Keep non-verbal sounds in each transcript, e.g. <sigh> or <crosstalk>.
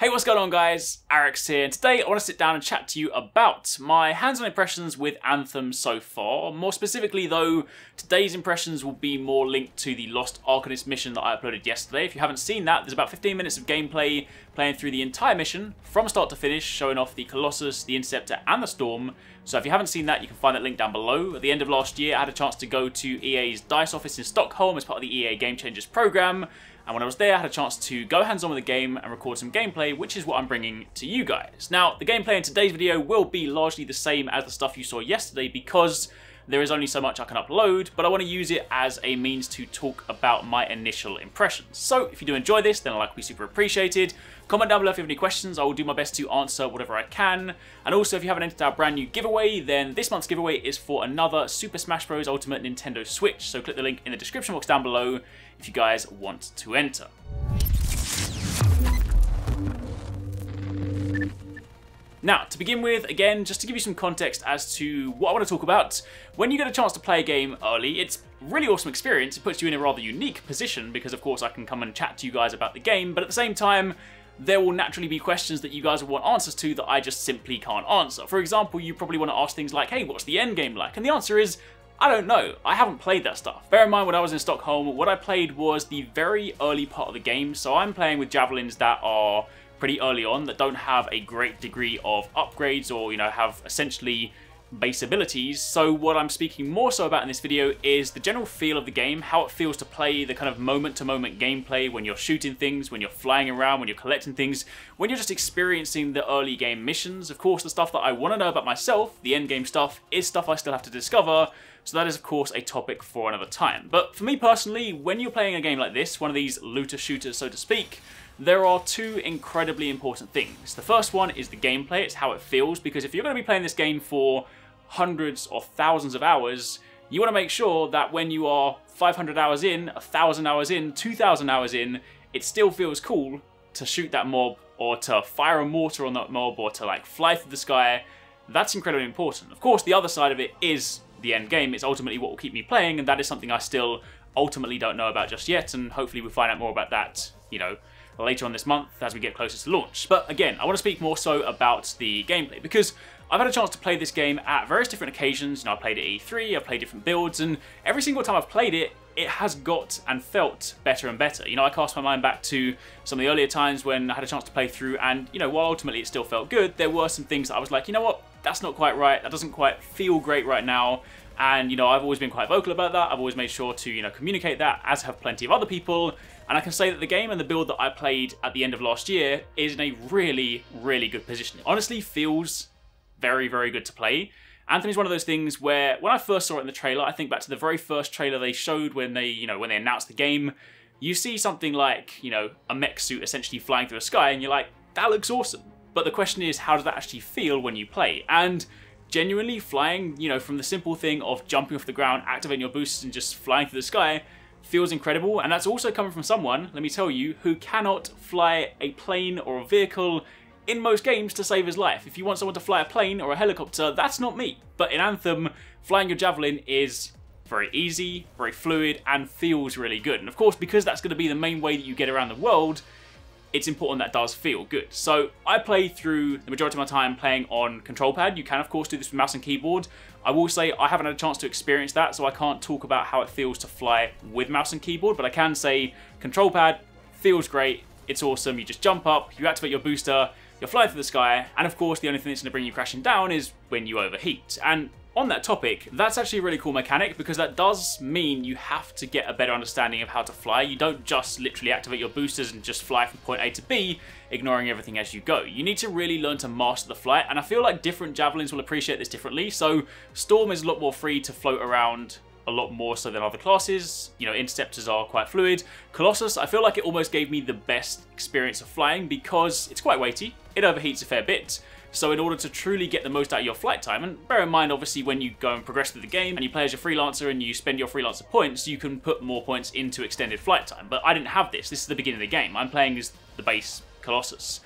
Hey, what's going on guys? Arekkz here, and today I want to sit down and chat to you about my hands-on impressions with Anthem so far. More specifically though, today's impressions will be more linked to the Lost Arcanist mission that I uploaded yesterday. If you haven't seen that, there's about 15 minutes of gameplay playing through the entire mission, from start to finish, showing off the Colossus, the Interceptor, and the Storm. So if you haven't seen that, you can find that link down below. At the end of last year, I had a chance to go to EA's DICE office in Stockholm as part of the EA Game Changers program, and when I was there, I had a chance to go hands-on with the game and record some gameplay, which is what I'm bringing to you guys. Now, the gameplay in today's video will be largely the same as the stuff you saw yesterday because there is only so much I can upload, but I want to use it as a means to talk about my initial impressions. So if you do enjoy this, then I'd like to be super appreciated. Comment down below if you have any questions. I will do my best to answer whatever I can. And also, if you haven't entered our brand new giveaway, then this month's giveaway is for another Super Smash Bros. Ultimate Nintendo Switch. So click the link in the description box down below if you guys want to enter. Now, to begin with, again, just to give you some context as to what I want to talk about, when you get a chance to play a game early, it's really awesome experience. It puts you in a rather unique position because, of course, I can come and chat to you guys about the game, but at the same time, there will naturally be questions that you guys will want answers to that I just simply can't answer. For example, you probably want to ask things like, hey, what's the end game like? And the answer is, I don't know. I haven't played that stuff. Bear in mind, when I was in Stockholm, what I played was the very early part of the game, so I'm playing with javelins that are pretty early on that don't have a great degree of upgrades or, you know, have essentially base abilities. So what I'm speaking more so about in this video is the general feel of the game, how it feels to play, the kind of moment-to-moment -moment gameplay when you're shooting things, when you're flying around, when you're collecting things, when you're just experiencing the early game missions. Of course, the stuff that I want to know about myself, the end game stuff, is stuff I still have to discover, so that is of course a topic for another time. But for me personally, when you're playing a game like this, one of these looter shooters so to speak, there are two incredibly important things. The first one is the gameplay, it's how it feels, because if you're going to be playing this game for hundreds or thousands of hours, you want to make sure that when you are 500 hours in, 1,000 hours in, 2,000 hours in, it still feels cool to shoot that mob or to fire a mortar on that mob or to like fly through the sky. That's incredibly important. Of course, the other side of it is the end game. It's ultimately what will keep me playing, and that is something I still ultimately don't know about just yet, and hopefully we'll find out more about that, you know, later on this month as we get closer to launch. But again, I want to speak more so about the gameplay because I've had a chance to play this game at various different occasions. You know, I played it E3, I've played different builds, and every single time I've played it, it has got and felt better and better. You know, I cast my mind back to some of the earlier times when I had a chance to play through, and, you know, while ultimately it still felt good, there were some things that I was like, you know what, that's not quite right, that doesn't quite feel great right now, and, you know, I've always been quite vocal about that. I've always made sure to, you know, communicate that, as have plenty of other people. And I can say that the game and the build that I played at the end of last year is in a really, really good position. It honestly feels very, very good to play. Anthem's one of those things where when I first saw it in the trailer, I think back to the very first trailer they showed when they, you know, when they announced the game, you see something like, you know, a mech suit essentially flying through the sky and you're like, that looks awesome. But the question is, how does that actually feel when you play? And genuinely flying, you know, from the simple thing of jumping off the ground, activating your boosters and just flying through the sky feels incredible. And that's also coming from someone, let me tell you, who cannot fly a plane or a vehicle in most games to save his life. If you want someone to fly a plane or a helicopter, that's not me. But in Anthem, flying your Javelin is very easy, very fluid, and feels really good. And of course, because that's going to be the main way that you get around the world, it's important that does feel good. So I play through the majority of my time playing on control pad. You can of course do this with mouse and keyboard. I will say I haven't had a chance to experience that, so I can't talk about how it feels to fly with mouse and keyboard, but I can say control pad feels great, it's awesome, you just jump up, you activate your booster, you're flying through the sky, and of course the only thing that's going to bring you crashing down is when you overheat. And on that topic, that's actually a really cool mechanic because that does mean you have to get a better understanding of how to fly. You don't just literally activate your boosters and just fly from point A to B, ignoring everything as you go. You need to really learn to master the flight, and I feel like different javelins will appreciate this differently. So Storm is a lot more free to float around a lot more so than other classes. You know, Interceptors are quite fluid. Colossus, I feel like it almost gave me the best experience of flying because it's quite weighty, it overheats a fair bit, so in order to truly get the most out of your flight time, and bear in mind obviously when you go and progress through the game and you play as your freelancer and you spend your freelancer points, you can put more points into extended flight time. But I didn't have this, this is the beginning of the game. I'm playing as the base Colossus.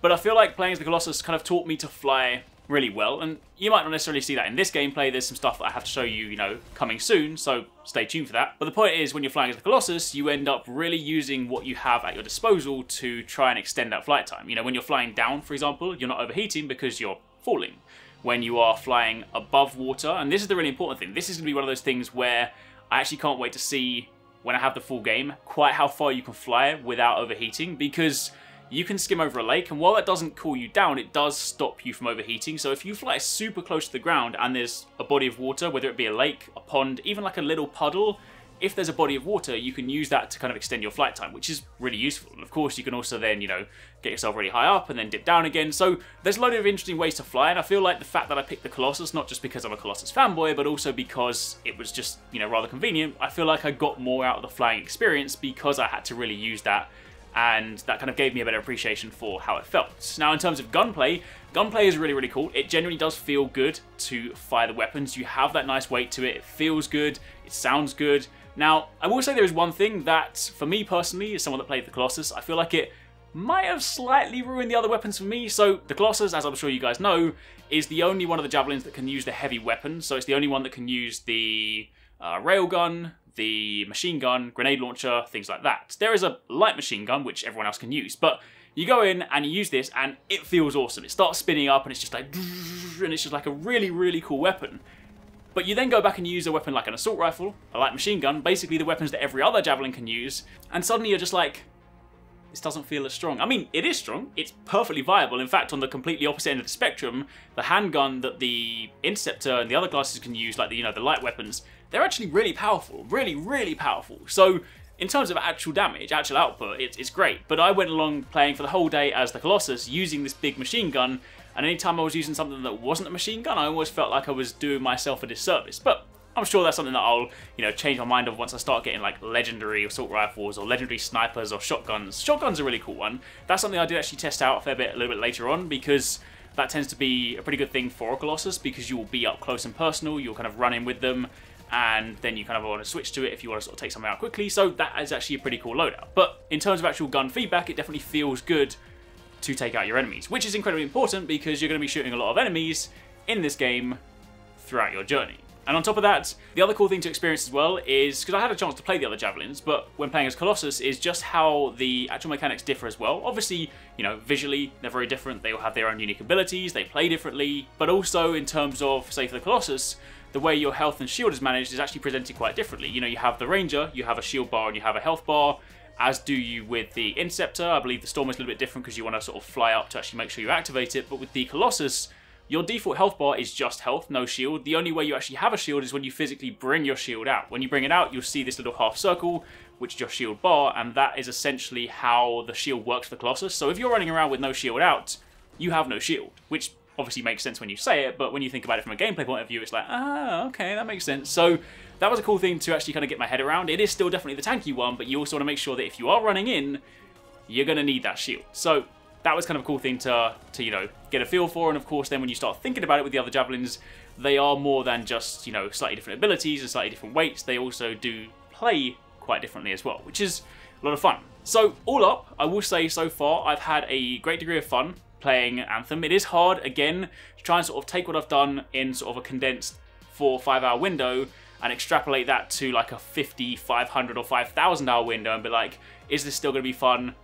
But I feel like playing as the Colossus kind of taught me to fly really well. And you might not necessarily see that in this gameplay. There's some stuff that I have to show you, you know, coming soon, so stay tuned for that. But the point is, when you're flying as the Colossus, you end up really using what you have at your disposal to try and extend that flight time. You know, when you're flying down, for example, you're not overheating because you're falling. When you are flying above water, and this is the really important thing, this is going to be one of those things where I actually can't wait to see when I have the full game quite how far you can fly without overheating because you can skim over a lake, and while that doesn't cool you down, it does stop you from overheating. So if you fly super close to the ground and there's a body of water, whether it be a lake, a pond, even like a little puddle, if there's a body of water, you can use that to kind of extend your flight time, which is really useful. And of course, you can also then, you know, get yourself really high up and then dip down again. So there's a lot of interesting ways to fly, and I feel like the fact that I picked the Colossus, not just because I'm a Colossus fanboy, but also because it was just, you know, rather convenient, I feel like I got more out of the flying experience because I had to really use that and that kind of gave me a better appreciation for how it felt. Now, in terms of gunplay, gunplay is really, really cool. It genuinely does feel good to fire the weapons. You have that nice weight to it. It feels good. It sounds good. Now, I will say there is one thing that, for me personally, as someone that played the Colossus, I feel like it might have slightly ruined the other weapons for me. So the Colossus, as I'm sure you guys know, is the only one of the Javelins that can use the heavy weapon. So it's the only one that can use the uh, railgun, the machine gun, grenade launcher, things like that. There is a light machine gun, which everyone else can use, but you go in and you use this and it feels awesome. It starts spinning up and it's just like, <laughs> and it's just like a really, really cool weapon. But you then go back and you use a weapon like an assault rifle, a light machine gun, basically the weapons that every other Javelin can use, and suddenly you're just like, this doesn't feel as strong. I mean, it is strong. It's perfectly viable. In fact, on the completely opposite end of the spectrum, the handgun that the Interceptor and the other classes can use, like the, you know, the light weapons, they're actually really powerful. Really, really powerful. So, in terms of actual damage, actual output, it's, it's great. But I went along playing for the whole day as the Colossus, using this big machine gun, and anytime I was using something that wasn't a machine gun, I always felt like I was doing myself a disservice. But I'm sure that's something that I'll, you know, change my mind of once I start getting like legendary assault rifles or legendary snipers or shotguns. Shotgun's a really cool one. That's something I did actually test out a fair bit a little bit later on because that tends to be a pretty good thing for a Colossus because you will be up close and personal, you'll kind of run in with them, and then you kind of want to switch to it if you want to sort of take something out quickly. So that is actually a pretty cool loadout. But in terms of actual gun feedback, it definitely feels good to take out your enemies, which is incredibly important because you're going to be shooting a lot of enemies in this game throughout your journey. And on top of that, the other cool thing to experience as well is, because I had a chance to play the other Javelins, but when playing as Colossus, is just how the actual mechanics differ as well. Obviously, you know, visually, they're very different, they all have their own unique abilities, they play differently, but also in terms of, say for the Colossus, the way your health and shield is managed is actually presented quite differently. You know, you have the Ranger, you have a shield bar and you have a health bar, as do you with the Interceptor. I believe the Storm is a little bit different because you want to sort of fly up to actually make sure you activate it, but with the Colossus, your default health bar is just health, no shield. The only way you actually have a shield is when you physically bring your shield out. When you bring it out, you'll see this little half circle, which is your shield bar, and that is essentially how the shield works for Colossus. So if you're running around with no shield out, you have no shield, which obviously makes sense when you say it, but when you think about it from a gameplay point of view, it's like, ah, okay, that makes sense. So that was a cool thing to actually kind of get my head around. It is still definitely the tanky one, but you also want to make sure that if you are running in, you're going to need that shield. So that was kind of a cool thing to, to, you know, get a feel for. And of course, then when you start thinking about it with the other javelins, they are more than just, you know, slightly different abilities and slightly different weights. They also do play quite differently as well, which is a lot of fun. So all up, I will say so far, I've had a great degree of fun playing Anthem. It is hard, again, to try and sort of take what I've done in sort of a condensed four or five hour window and extrapolate that to like a 50, 500 or 5,000 hour window and be like, is this still going to be fun?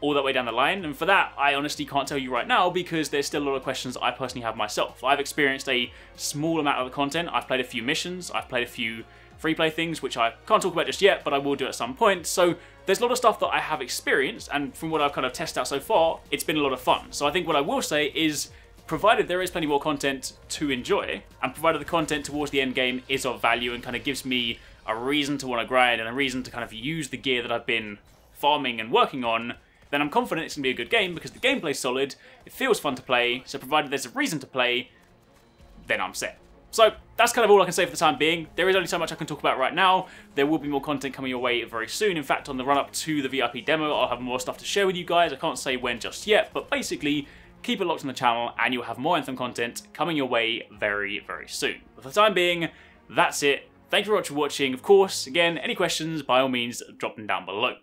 All that way down the line. And for that, I honestly can't tell you right now because there's still a lot of questions I personally have myself. I've experienced a small amount of the content. I've played a few missions. I've played a few free play things, which I can't talk about just yet, but I will do at some point. So there's a lot of stuff that I have experienced, and from what I've kind of tested out so far, it's been a lot of fun. So I think what I will say is, provided there is plenty more content to enjoy, and provided the content towards the end game is of value and kind of gives me a reason to want to grind and a reason to kind of use the gear that I've been farming and working on, then I'm confident it's going to be a good game because the gameplay's solid, it feels fun to play, so provided there's a reason to play, then I'm set. So that's kind of all I can say for the time being. There is only so much I can talk about right now. There will be more content coming your way very soon. In fact, on the run up to the VIP demo, I'll have more stuff to share with you guys. I can't say when just yet, but basically, keep it locked on the channel and you'll have more Anthem content coming your way very, very soon. But for the time being, that's it. Thank you very much for watching. Of course, again, any questions, by all means, drop them down below.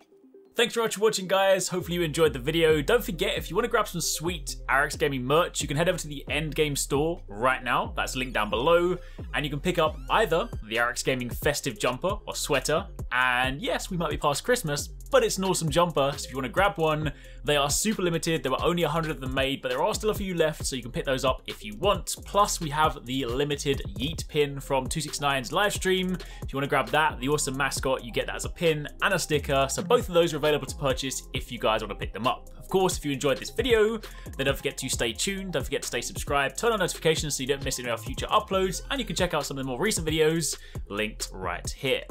Thanks very much for watching, guys. Hopefully you enjoyed the video. Don't forget, if you want to grab some sweet Arekkz Gaming merch, you can head over to the Endgame store right now. That's linked down below. And you can pick up either the Arekkz Gaming festive jumper or sweater. And yes, we might be past Christmas, but it's an awesome jumper. So if you want to grab one, they are super limited. There were only 100 of them made, but there are still a few left, so you can pick those up if you want. Plus, we have the limited Yeet pin from 269's live stream. If you want to grab that, the awesome mascot, you get that as a pin and a sticker. So both of those are available available to purchase if you guys want to pick them up. Of course, if you enjoyed this video, then don't forget to stay tuned, don't forget to stay subscribed, turn on notifications so you don't miss any of our future uploads, and you can check out some of the more recent videos linked right here.